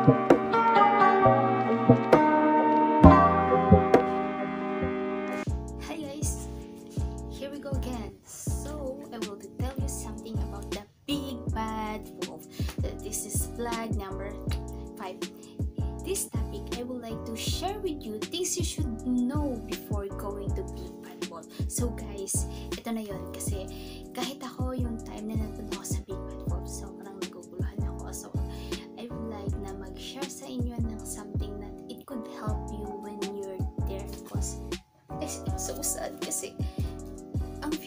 Hi guys, here we go again. So I will tell you something about the big bad wolf. So, This is flag number five. This topic I would like to share with you things you should know before going to big bad. So guys, ito na yon kasi kahit ako yung time na nandun ako sa big bad wolf, sobrang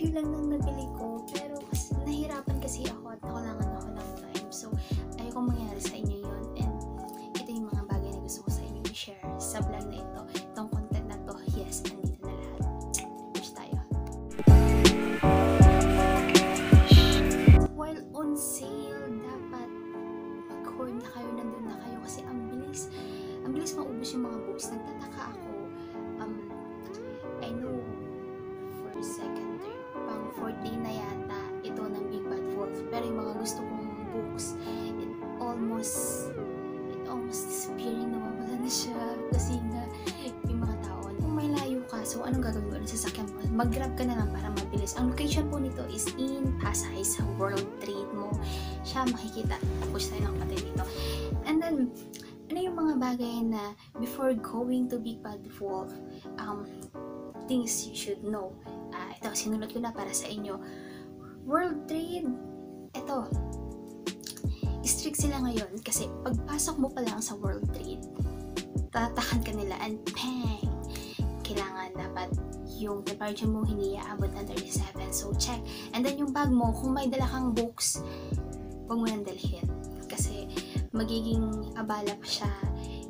few lang nang nabili ko pero kasi nahirapan kasi ako at nakulangan ako ng time. So ayoko mangyari sa inyo yun. And ito yung mga bagay na gusto ko sa inyo i-share sa vlog na ito. Itong content na to yes andito na lahat. Push tayo. While on sale dapat mag-hoard na kayo nandun na kayo kasi ang bilis ang bilis maubos yung mga books nagtataka ako almost, it almost disappearing, nawawala na siya. Kasi nga, yung mga tao, kung may layo ka, so anong gagawin? Anong sasakyan mo? Mag-grab ka na lang para mabilis. Ang location po nito is in Pasay sa World Trade mo. Siya makikita. Push tayo ng pati dito. And then, ano yung mga bagay na before going to Big Bad Wolf, um, things you should know. Ah, ito, sinulat ko na para sa inyo. World Trade. Ito. Strict sila ngayon kasi pagpasok mo pa lang sa World Trade, tatakan ka nila and bang! Kailangan dapat yung temperature mo hindi aabot ng 37. So, check. And then yung bag mo, kung may dala kang books, huwag mo nang dalhin. Kasi magiging abala pa siya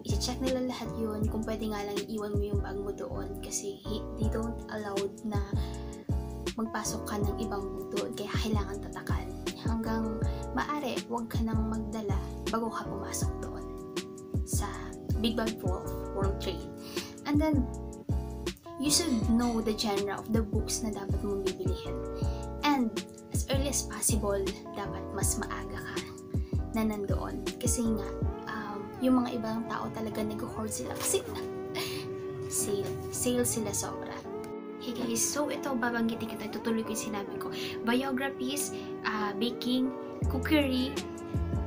i-check nila lahat yun kung pwede nga lang iwan mo yung bag mo doon kasi he- they don't allowed na magpasok ka ng ibang doon kaya kailangan tatakan hanggang maari huwag ka nang magdala bago ka pumasok doon sa Big Wolf World Trade and then you should know the genre of the books na dapat mong bibilihin and as early as possible dapat mas maaga ka na nandoon kasi nga um, yung mga ibang tao talaga nag-hoard sila kasi sale, sale sila sobra. Hey guys, so ito babanggitin kita, tutuloy ko yung sinabi ko. Biographies, ah, baking, cookery,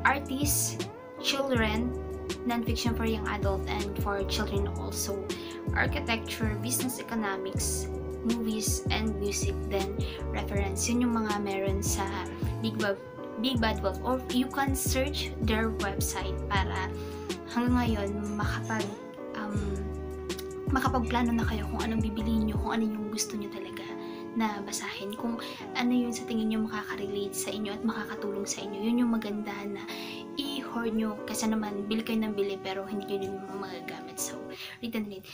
artists, children, non-fiction for young adult and for children also, architecture, business economics, movies, and music, then reference. Yun yung mga meron sa Big Bad, Big Bad Wolf. Or you can search their website para hanggang ngayon makapag um, makapagplano na kayo kung anong bibiliin nyo, kung ano yung gusto nyo talaga na basahin. Kung ano yung sa tingin nyo makaka-relate sa inyo at makakatulong sa inyo. Yun yung maganda na i-hoard nyo. Kasi naman, bili kayo ng bili pero hindi nyo yung magagamit. So, read and read.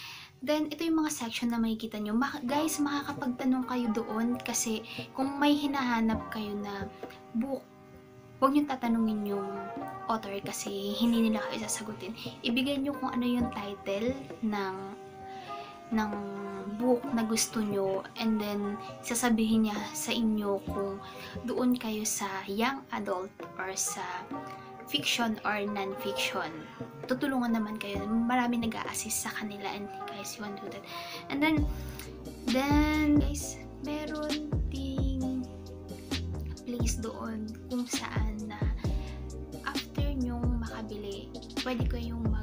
Then, ito yung mga section na makikita nyo. Ma- guys, makakapagtanong kayo doon kasi kung may hinahanap kayo na book, huwag nyo tatanungin yung author kasi hindi nila kayo sasagutin. Ibigay nyo kung ano yung title ng ng book na gusto nyo and then sasabihin niya sa inyo kung doon kayo sa young adult or sa fiction or non-fiction. Tutulungan naman kayo. Marami nag-a-assist sa kanila and guys, you want to do that. And then, then, guys, meron ding place doon kung saan na after nyong makabili, pwede kayong mag-donate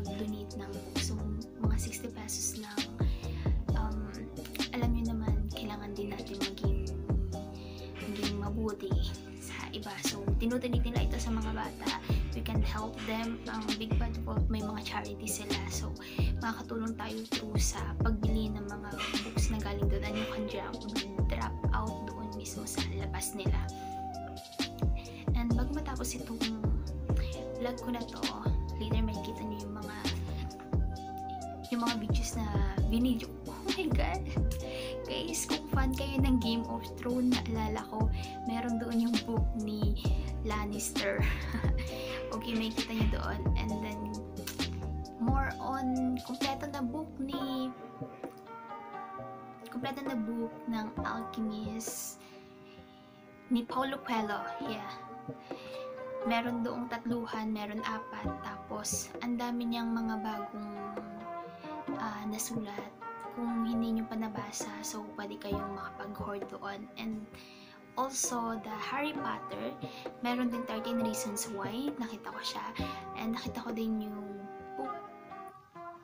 sa mga bata. We can help them. Ang Big Bad Wolf, may mga charity sila. So, makakatulong tayo through sa pagbili ng mga books na galing doon. And you can drop, drop out doon mismo sa labas nila. And bago matapos itong vlog ko na to, later may kita nyo yung mga yung mga videos na binidyo ko. Oh my god! Guys, kung fan kayo ng Game of Thrones, naalala ko, meron doon yung book ni Lannister. okay, may kita nyo doon. And then, more on, kompleto na book ni kompleto na book ng Alchemist ni Paulo Coelho. Yeah. meron doong tatluhan, meron apat, tapos ang dami niyang mga bagong ah, nasulat. Kung hindi nyo pa nabasa, so pwede kayong makapag-hoard doon. And also, the Harry Potter, meron din 13 Reasons Why, nakita ko siya. And nakita ko din yung book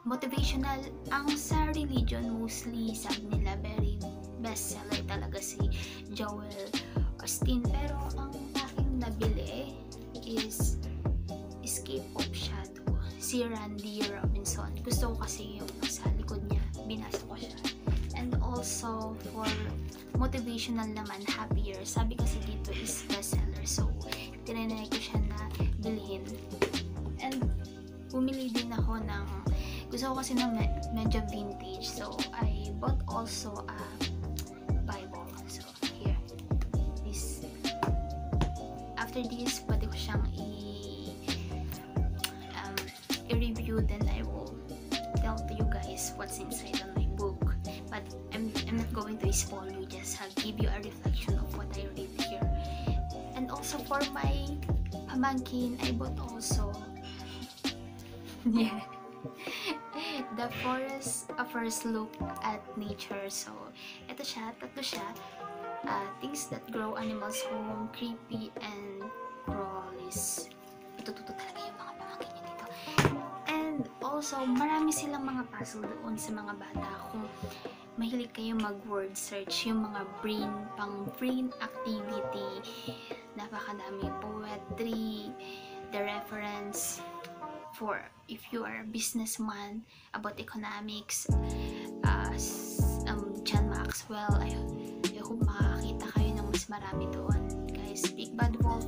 motivational. Ang sa religion, mostly sabi nila, very bestseller talaga si Joel Austin. Pero ang aking nabili is Escape of Shadow. Si Randy Robinson. Gusto ko kasi yung sa likod niya. Binasa ko siya. And also for motivational naman, Happier. Sabi kasi dito is bestseller. So, tinanay ko siya na bilhin. And bumili din ako ng gusto ko kasi ng me- medyo vintage. So, I bought also a Bible. So, here. This. After this, pwede ko siyang i um, i-review then I will tell to you guys what's inside of my not going to spoil you, just uh, give you a reflection of what I read here. And also for my pamangkin, I bought also yeah the forest a first look at nature. So ito siya tatlo siya. Uh, things that grow animals home creepy and crawlies. Matututo talaga yung mga pamangkin also marami silang mga puzzle doon sa mga bata. Kung mahilig kayo mag word search yung mga brain pang brain activity napakadami. Poetry the reference for if you are a businessman about economics uh, um, John Maxwell I, I hope makakakita kayo ng mas marami doon. Guys Big Bad Wolf